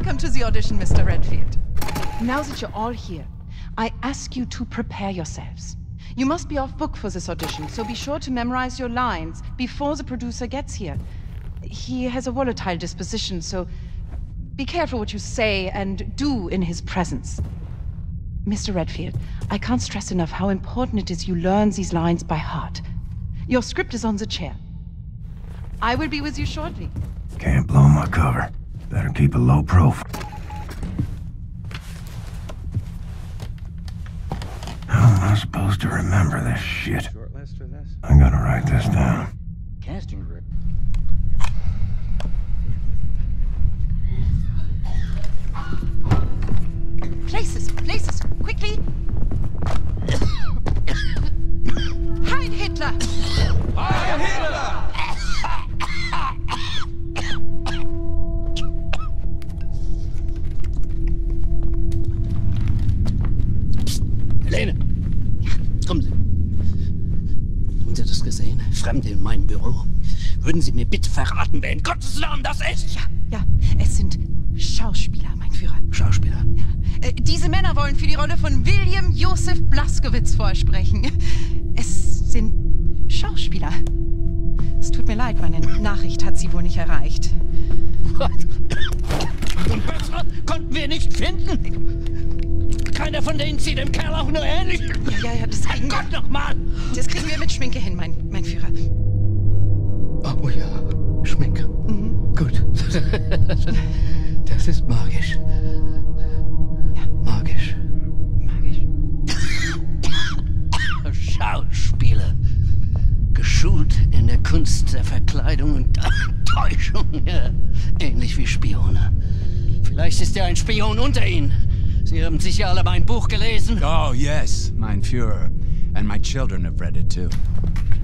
Welcome to the audition, Mr. Redfield. Now that you're all here, I ask you to prepare yourselves. You must be off book for this audition, so be sure to memorize your lines before the producer gets here. He has a volatile disposition, so be careful what you say and do in his presence. Mr. Redfield, I can't stress enough how important it is you learn these lines by heart. Your script is on the chair. I will be with you shortly. Can't blow my cover. Better keep a low profile. How am I supposed to remember this shit? Short list for this? I gotta write this down. Casting group. Places, places, quickly! Heil Hitler! Helene! Würden Sie mir bitte verraten, wer in Gottes Namen das ist? Ja, ja, es sind Schauspieler, mein Führer. Schauspieler. Äh, diese Männer wollen für die Rolle von William Josef Blaskowitz vorsprechen. Es sind Schauspieler. Es tut mir leid, meine Nachricht hat sie wohl nicht erreicht. Was? Und besser konnten wir nicht finden. Keiner von denen sieht dem Kerl auch nur ähnlich. Ja, ja, ja, das kriegen Gott nochmal! Das kriegen wir mit Schminke hin, mein, mein Führer. Vielleicht ist ja ein Spion unter Ihnen. Sie haben sicher alle mein Buch gelesen. Oh, yes, mein Führer. And my children have read it too.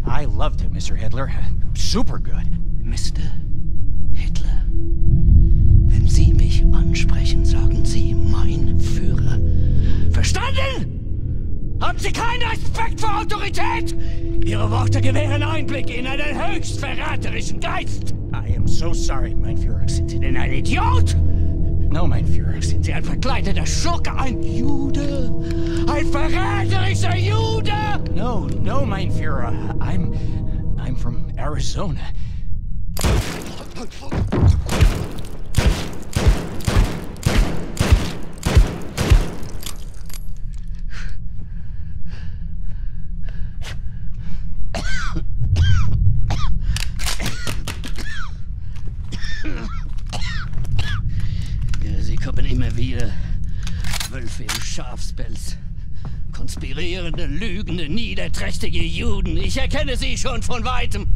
I loved it, Mr. Hitler. Super good. Mr. Hitler. Wenn Sie mich ansprechen, sagen Sie mein Führer. Verstanden? Haben Sie keinen Respekt vor Autorität? Ihre Worte gewähren Einblick in einen höchst verräterischen Geist. I am so sorry, mein Führer. Sind Sie denn ein Idiot? No, mein Führer. Sind Sie ein verkleideter Schurke, ein Jude? Ein verräterischer Jude? No, no, mein Führer. I'm. I'm from Arizona. Wölfe im Schafspelz. Konspirierende, lügende, niederträchtige Juden. Ich erkenne sie schon von weitem.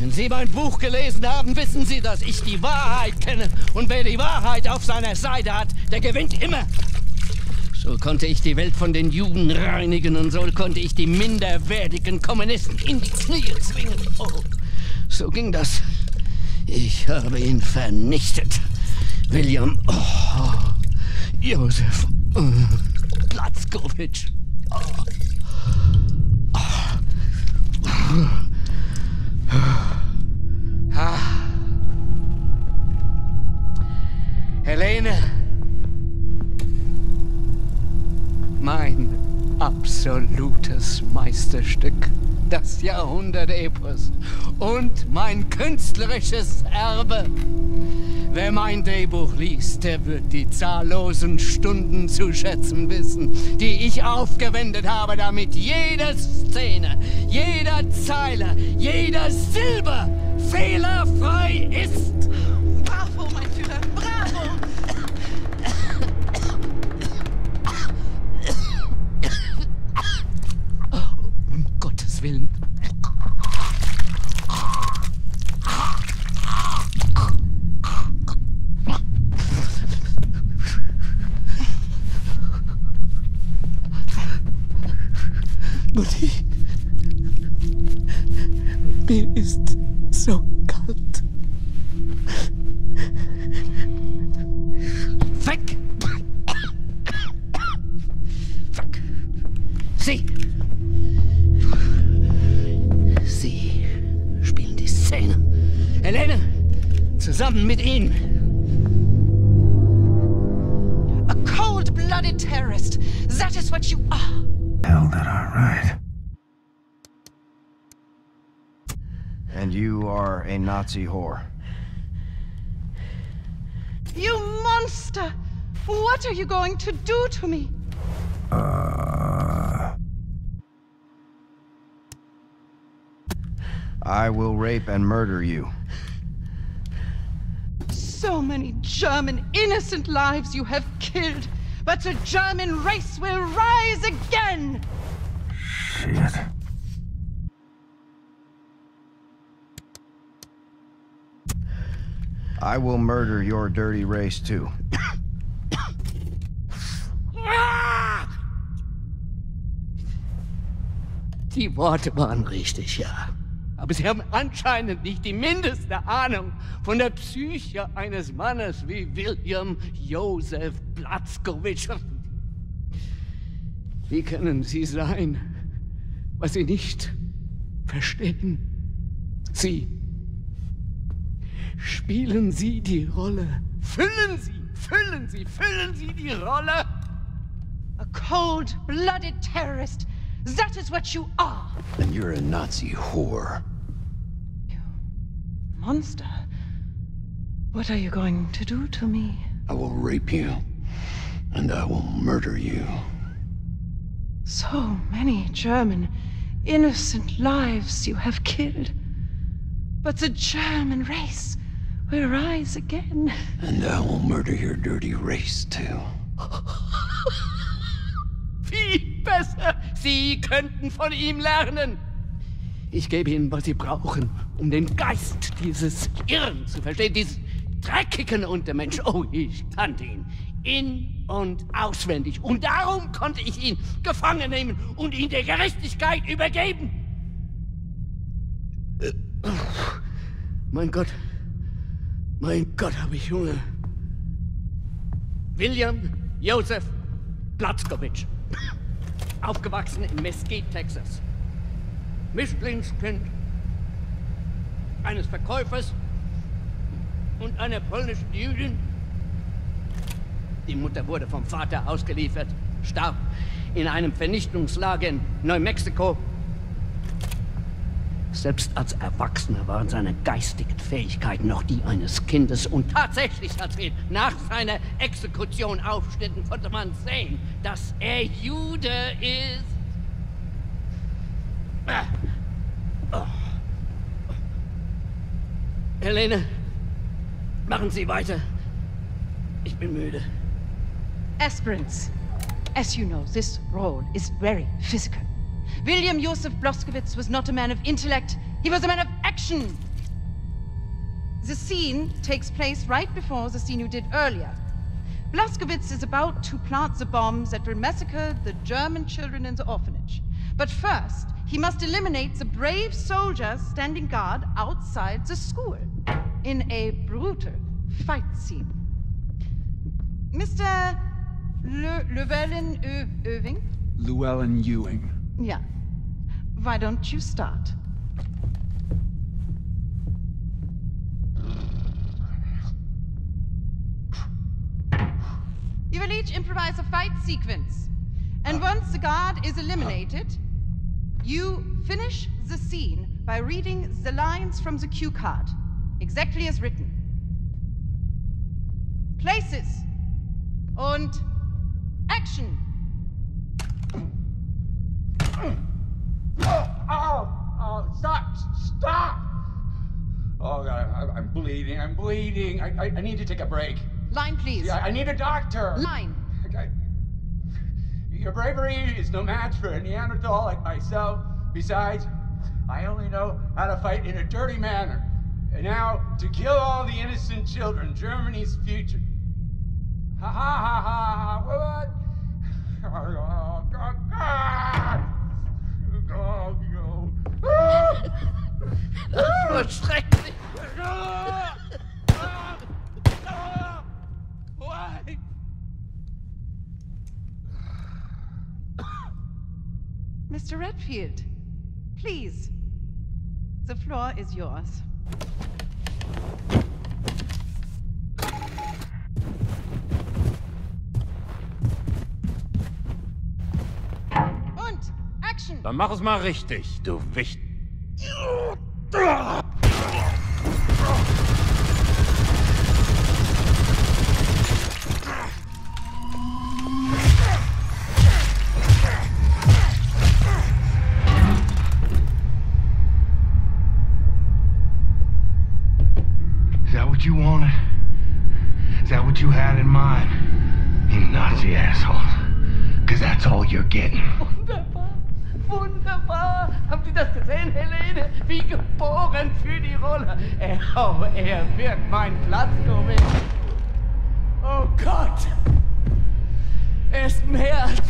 Wenn Sie mein Buch gelesen haben, wissen Sie, dass ich die Wahrheit kenne. Und wer die Wahrheit auf seiner Seite hat, der gewinnt immer. So konnte ich die Welt von den Juden reinigen und so konnte ich die minderwertigen Kommunisten in die Knie zwingen. Oh, so ging das. Ich habe ihn vernichtet. William oh, Josef oh, Platzkowitsch. Oh, Jahrhundert-Epos. Und mein künstlerisches Erbe. Wer mein Drehbuch liest, der wird die zahllosen Stunden zu schätzen wissen, die ich aufgewendet habe, damit jede Szene, jeder Zeile, jeder Silber fehlerfrei ist. Mutti, mir ist so kalt. Weg! Weg! Sie! Sie spielen die Szene. Helene, zusammen mit ihm. A cold-blooded terrorist. That is what you are. Hell did I right. And you are a Nazi whore. You monster! What are you going to do to me? Uh... I will rape and murder you. So many German innocent lives you have killed, but the German race will rise again! Shit. I will murder your dirty race too. Die Worte waren richtig, ja. Aber Sie haben anscheinend nicht die mindeste Ahnung von der Psyche eines Mannes wie William Joseph Blatzkowitsch. Wie können Sie sein, was Sie nicht verstehen? Sie. Spielen Sie die Rolle. Füllen Sie, füllen Sie, füllen Sie die Rolle. A cold-blooded terrorist. That is what you are. And you're a Nazi whore. You monster. What are you going to do to me? I will rape you. And I will murder you. So many German, innocent lives you have killed. But the German race will rise again. And I will murder your dirty race too. Viel besser. Sie könnten von ihm lernen. Ich gebe Ihnen, was Sie brauchen, um den Geist dieses Irren zu verstehen, dieses dreckigen Untermensch. Oh, ich kannte ihn in- und auswendig. Und darum konnte ich ihn gefangen nehmen und ihn der Gerechtigkeit übergeben. Mein Gott. Mein Gott, habe ich Hunger. William Joseph Platzkowitsch. Aufgewachsen in Mesquite, Texas. Mischlingskind eines Verkäufers und einer polnischen Jüdin. Die Mutter wurde vom Vater ausgeliefert, starb in einem Vernichtungslager in Neumexiko. Selbst als Erwachsener waren seine geistigen Fähigkeiten noch die eines Kindes. Und tatsächlich, wir nach seiner Exekution aufschnitten, konnte man sehen, dass er Jude ist. Ah. Oh. Helene, machen Sie weiter. Ich bin müde. Aspirants, as you know, this role is very physical. William Joseph Blazkowicz was not a man of intellect, he was a man of action. The scene takes place right before the scene you did earlier. Blazkowicz is about to plant the bombs that will massacre the German children in the orphanage. But first, he must eliminate the brave soldiers standing guard outside the school in a brutal fight scene. Mr. Le Llewellyn Irving? Llewellyn Ewing. Yeah. Why don't you start? You will each improvise a fight sequence. And uh. once the guard is uh. eliminated, you finish the scene by reading the lines from the cue card, exactly as written. Places. Und action. Oh, oh, stop, stop! Oh, God, I, I'm bleeding, I'm bleeding. I, I, I need to take a break. Line, please. Yeah, I need a doctor. Line. I- your bravery is no match for a Neanderthal like myself. Besides, I only know how to fight in a dirty manner. And now, to kill all the innocent children, Germany's future. Ha ha ha ha! What? Oh, God, God. Schrecklich. Ah! Ah! Ah! Why? Mr. Redfield, please. The floor is yours. Dann mach es mal richtig, du Wicht. Is that what you wanted? Is that what you had in mind? You Nazi assholes. Cause that's all you're getting. Oh, Wunderbar. Habt ihr das gesehen, Helene? Wie geboren für die Rolle. Er, oh, er wird mein Platz gewinnen. Oh Gott. Er ist mehr als